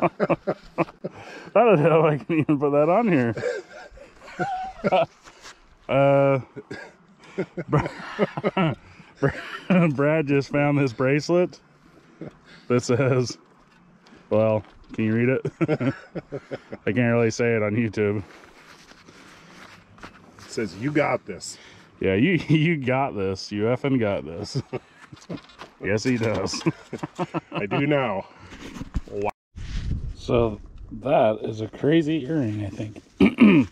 How the hell I can even put that on here? uh, Brad just found this bracelet that says, well, can you read it? I can't really say it on YouTube. It says you got this. Yeah, you you got this. You effing got this. yes, he does. I do now. So that is a crazy earring, I think.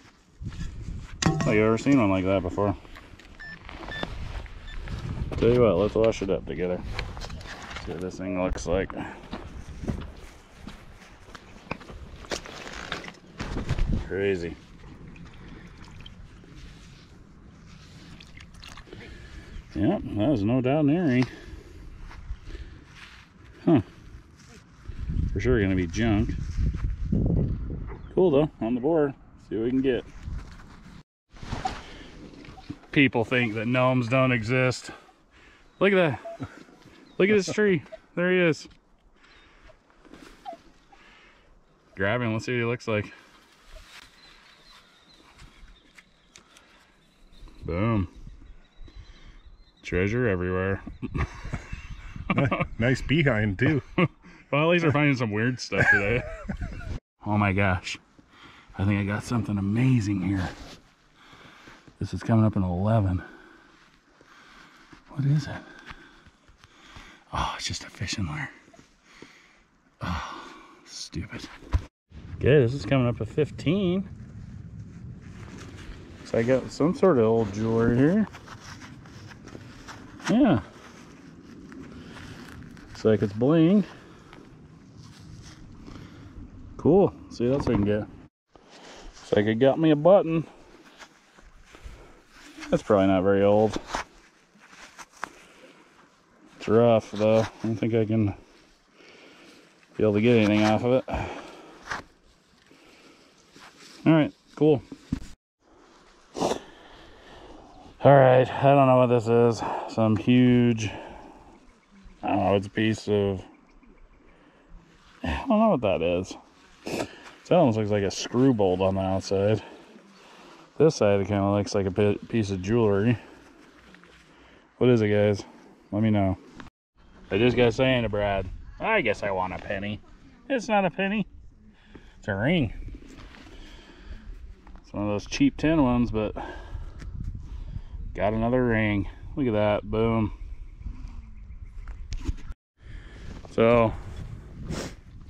Have you ever seen one like that before? Tell you what, let's wash it up together. See what this thing looks like. Crazy. Yep, that was no doubt an earring. Sure gonna be junk. Cool though, on the board. See what we can get. People think that gnomes don't exist. Look at that. Look at this tree. There he is. Grab him, let's see what he looks like. Boom. Treasure everywhere. Nice behind too. Well, at least we're finding some weird stuff today. oh my gosh. I think I got something amazing here. This is coming up in 11. What is it? Oh, it's just a fishing lure. Oh, stupid. Okay, this is coming up at 15. So I got some sort of old jewelry here. Yeah. Looks like it's bling. Cool. See what else we can get. Looks like it got me a button. That's probably not very old. It's rough though. I don't think I can be able to get anything off of it. Alright, cool. Alright, I don't know what this is. Some huge I don't know, it's a piece of I don't know what that is. That almost looks like a screw bolt on the outside. This side it kind of looks like a piece of jewelry. What is it, guys? Let me know. I just got saying to Brad, I guess I want a penny. It's not a penny. It's a ring. It's one of those cheap tin ones, but got another ring. Look at that. Boom. So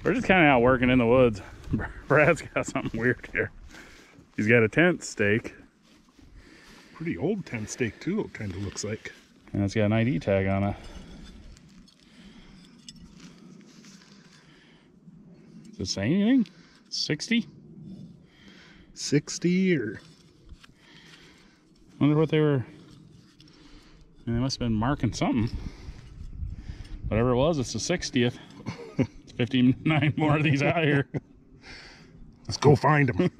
we're just kind of out working in the woods. Brad's got something weird here. He's got a tent stake, Pretty old tent stake too, it kind of looks like. and it's got an ID tag on it. Does it say anything? 60? 60 or Wonder what they were. I mean, they must have been marking something. Whatever it was, it's the 60th. It's 59 more of these out here. let's go find them.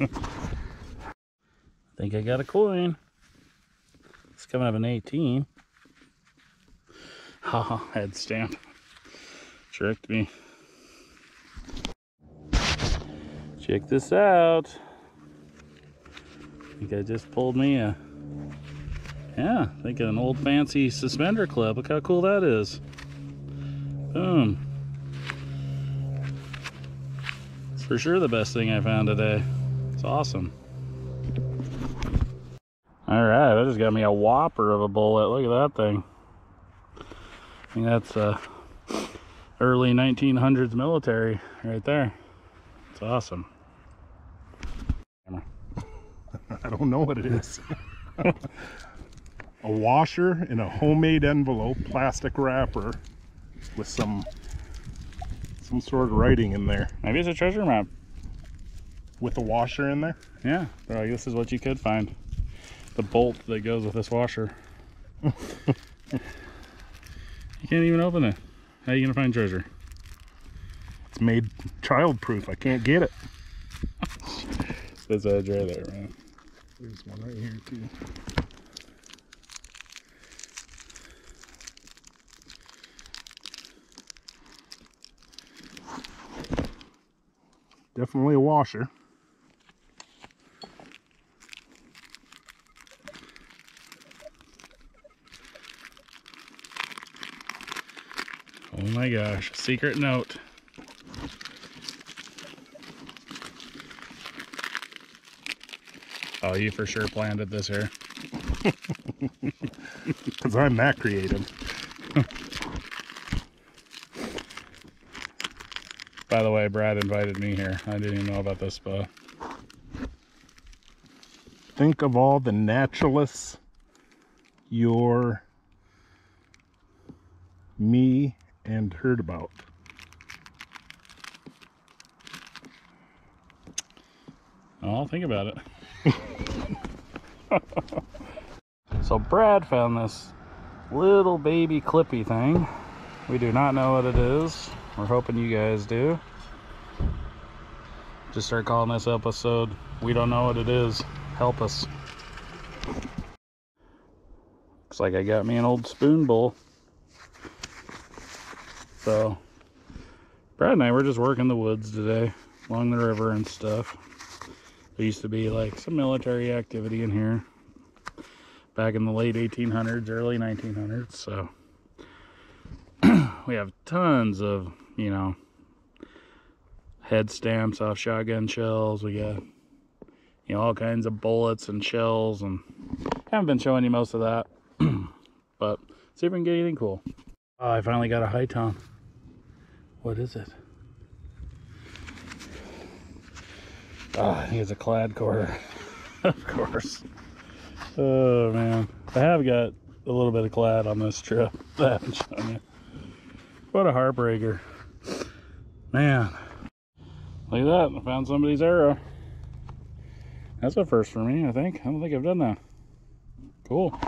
I think I got a coin. It's coming up in 18. Haha, head stamp. Tricked me. Check this out. I think I just pulled me a, yeah, I think an old fancy suspender clip. Look how cool that is. Boom. For sure the best thing I found today. It's awesome. All right, that just got me a whopper of a bullet. Look at that thing. I think that's uh, early 1900s military right there. It's awesome. I don't know what it is. a washer in a homemade envelope, plastic wrapper with some some sort of writing in there. Maybe it's a treasure map. With a washer in there. Yeah, they're like, this is what you could find. The bolt that goes with this washer. you can't even open it. How are you gonna find treasure? It's made child proof. I can't get it. This edge right there, man. There's one right here too. Definitely a washer. Oh my gosh, secret note. Oh, you for sure planted this here. Because I'm that creative. By the way, Brad invited me here. I didn't even know about this spa. Think of all the naturalists your me and heard about. I'll think about it. so Brad found this little baby clippy thing. We do not know what it is. We're hoping you guys do. Just start calling this episode. We don't know what it is. Help us. Looks like I got me an old spoon bowl. So, Brad and I were just working the woods today, along the river and stuff. There used to be like some military activity in here back in the late 1800s, early 1900s. So we have tons of, you know, head stamps off shotgun shells. We got, you know, all kinds of bullets and shells, and haven't been showing you most of that. but see if we can get anything cool. Oh, I finally got a high tone. What is it? Oh, think it's a clad quarter. of course. Oh man. I have got a little bit of clad on this trip. I haven't shown you. What a heartbreaker. Man. Look at that. I found somebody's arrow. That's a first for me, I think. I don't think I've done that. Cool.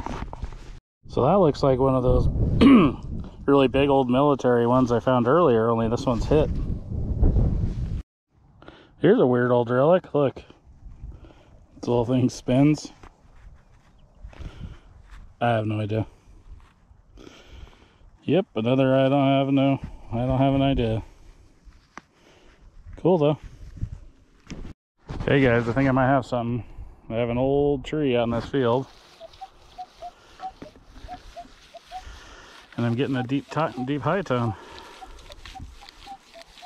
So that looks like one of those really big old military ones I found earlier, only this one's hit. Here's a weird old relic. Look. This little thing spins. I have no idea. Yep, another I don't have no I don't have an idea. Cool though. Hey guys, I think I might have something. I have an old tree out in this field. And I'm getting a deep deep high tone.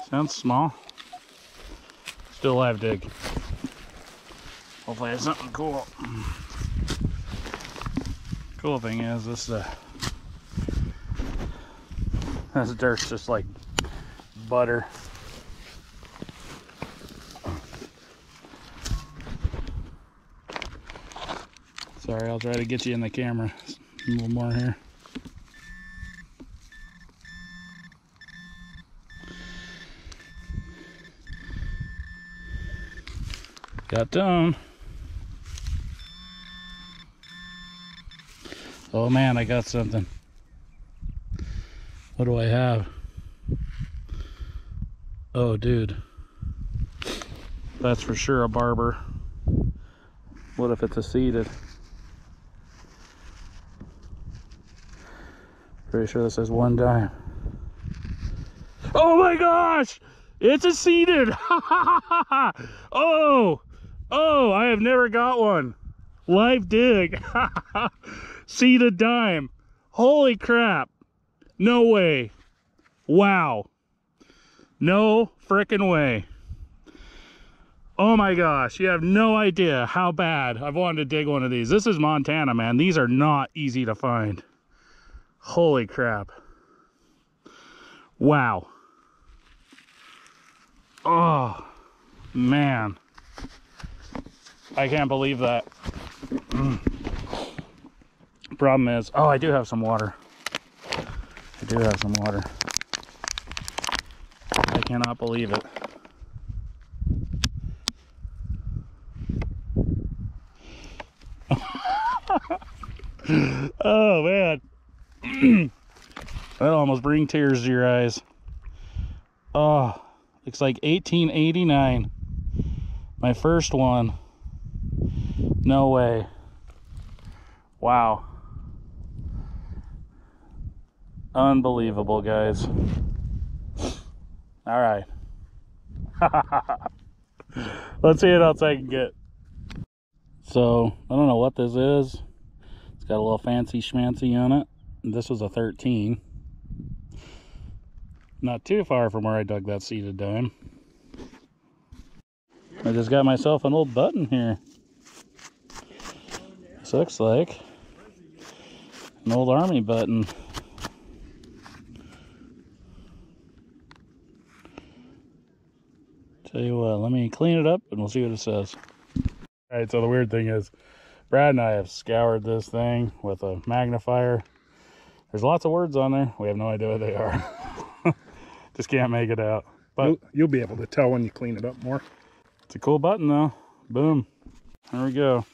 Sounds small. Still live dig. Hopefully it's something cool. Cool thing is this uh this dirt's just like butter. Sorry, I'll try to get you in the camera a little more here. Got done. Oh man, I got something. What do I have? Oh, dude. That's for sure a barber. What if it's a seated? Pretty sure this says one dime. Oh my gosh! It's a seated! oh! Oh, I have never got one. Live dig. seated dime. Holy crap. No way. Wow. No frickin' way. Oh my gosh, you have no idea how bad I've wanted to dig one of these. This is Montana, man. These are not easy to find. Holy crap. Wow. Oh, man. I can't believe that. Mm. Problem is, oh, I do have some water. I do have some water. I cannot believe it. oh man. that almost bring tears to your eyes. Ah, oh, looks like 1889. My first one. No way. Wow. Unbelievable, guys. All right. Let's see what else I can get. So, I don't know what this is. It's got a little fancy schmancy on it. This was a 13. Not too far from where I dug that seated dime. I just got myself an old button here. This looks like an old army button. Tell you what, let me clean it up and we'll see what it says. All right, so the weird thing is, Brad and I have scoured this thing with a magnifier. There's lots of words on there. We have no idea what they are. Just can't make it out. But You'll, you'll be able to tell when you clean it up more. it's a cool button though. Boom. There we go.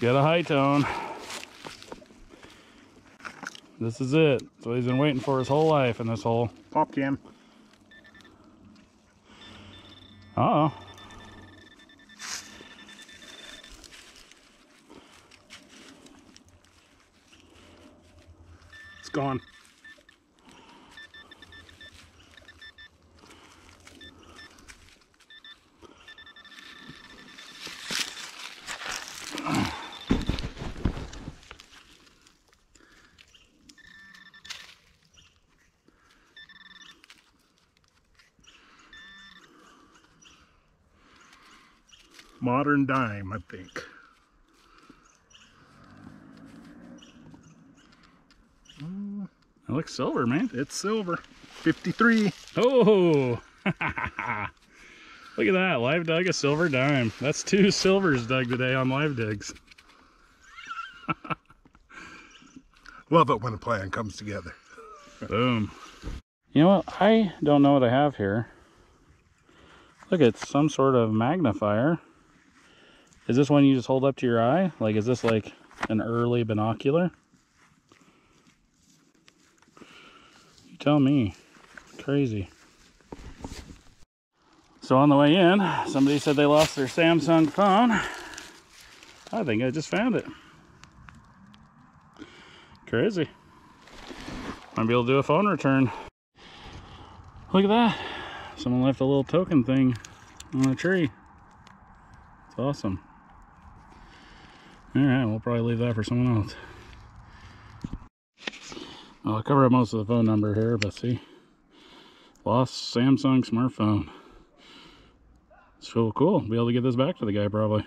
Got a high tone. This is it. So he's been waiting for his whole life in this hole. Pop can. Uh oh. It's gone. Modern dime, I think. Mm, it looks silver, man. It's silver. 53. Oh! Look at that. Live dug a silver dime. That's two silvers dug today on live digs. Love it when a plan comes together. Boom. You know what? I don't know what I have here. Look, it's some sort of magnifier. Is this one you just hold up to your eye? Like, is this like an early binocular? You tell me. Crazy. So on the way in, somebody said they lost their Samsung phone. I think I just found it. Crazy. Might be able to do a phone return. Look at that. Someone left a little token thing on a tree. It's awesome. Alright, we'll probably leave that for someone else. I'll cover up most of the phone number here, but see. Lost Samsung smartphone. So cool. Be able to get this back to the guy probably.